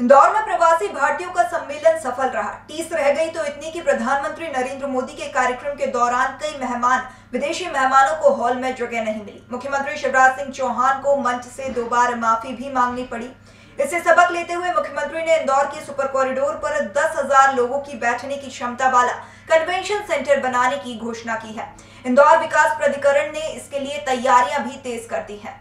इंदौर में प्रवासी भारतीयों का सम्मेलन सफल रहा। टीस रह गई तो इतनी कि प्रधानमंत्री नरेंद्र मोदी के कार्यक्रम के दौरान कई मेहमान, विदेशी मेहमानों को हॉल में जगह नहीं मिली। मुख्यमंत्री शिवराज सिंह चौहान को मंच से दो बार माफ़ी भी मांगनी पड़ी। इससे सबक लेते हुए मुख्यमंत्री ने इंदौर के सुपर कॉरिडोर पर दस हज़ार लोगों की बैठने की क्षमता वाला कन्वेंशन सेंटर बनाने की घोषणा की है। इंदौर विकास प्राधिकरण ने इसके लिए तैयारियाँ भी तेज कर दी हैं।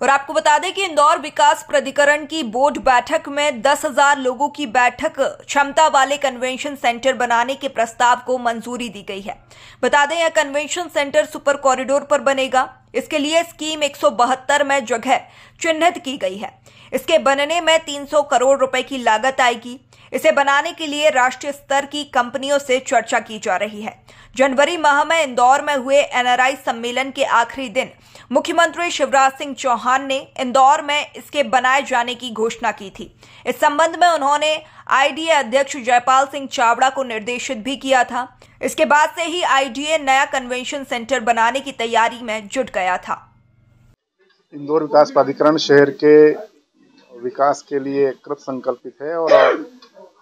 और आपको बता दें कि इंदौर विकास प्राधिकरण की बोर्ड बैठक में दस हज़ार लोगों की बैठक क्षमता वाले कन्वेंशन सेंटर बनाने के प्रस्ताव को मंजूरी दी गई है। बता दें, यह कन्वेंशन सेंटर सुपर कॉरिडोर पर बनेगा। इसके लिए स्कीम एक सौ बहत्तर में जगह चिन्हित की गई है। इसके बनने में 300 करोड़ रुपए की लागत आएगी। इसे बनाने के लिए राष्ट्रीय स्तर की कंपनियों से चर्चा की जा रही है। जनवरी माह में इंदौर में हुए एनआरआई सम्मेलन के आखिरी दिन मुख्यमंत्री शिवराज सिंह चौहान ने इंदौर में इसके बनाए जाने की घोषणा की थी। इस संबंध में उन्होंने आईडीए अध्यक्ष जयपाल सिंह चावड़ा को निर्देशित भी किया था। इसके बाद से ही आईडीए नया कन्वेंशन सेंटर बनाने की तैयारी में जुट गया था। इंदौर विकास प्राधिकरण शहर के विकास के लिए कृत संकल्पित है और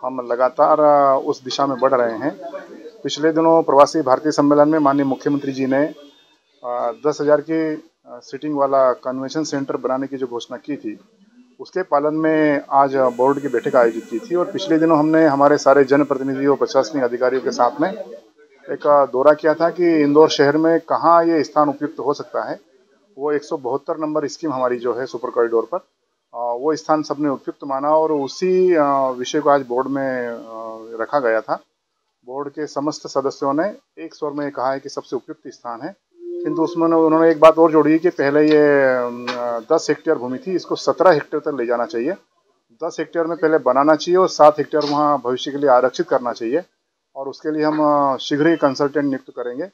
हम लगातार उस दिशा में बढ़ रहे हैं। पिछले दिनों प्रवासी भारतीय सम्मेलन में माननीय मुख्यमंत्री जी ने दस हज़ार की सिटिंग वाला कन्वेंशन सेंटर बनाने की जो घोषणा की थी, उसके पालन में आज बोर्ड की बैठक आयोजित की थी और पिछले दिनों हमने हमारे सारे जनप्रतिनिधियों प्रशासनिक अधिकारियों के साथ में एक दौरा किया था कि इंदौर शहर में कहाँ ये स्थान उपयुक्त हो सकता है। वो एक सौ बहत्तर नंबर स्कीम हमारी जो है सुपर कॉरिडोर पर वो स्थान सबने उपयुक्त माना और उसी विषय को आज बोर्ड में रखा गया था। बोर्ड के समस्त सदस्यों ने एक स्वर में कहा है कि सबसे उपयुक्त स्थान है। किंतु उसमें उन्होंने एक बात और जोड़ी कि पहले ये दस हेक्टेयर भूमि थी, इसको सत्रह हेक्टेयर तक ले जाना चाहिए। दस हेक्टेयर में पहले बनाना चाहिए और सात हेक्टेयर वहाँ भविष्य के लिए आरक्षित करना चाहिए। और उसके लिए हम शीघ्र ही कंसल्टेंट नियुक्त करेंगे।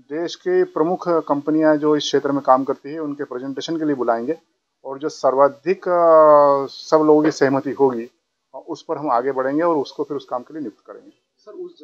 देश की प्रमुख कंपनियाँ जो इस क्षेत्र में काम करती है, उनके प्रेजेंटेशन के लिए बुलाएँगे। और जो सर्वाधिक सब लोगों की सहमति होगी उस पर हम आगे बढ़ेंगे और उसको फिर उस काम के लिए नियुक्त करेंगे। सर, उस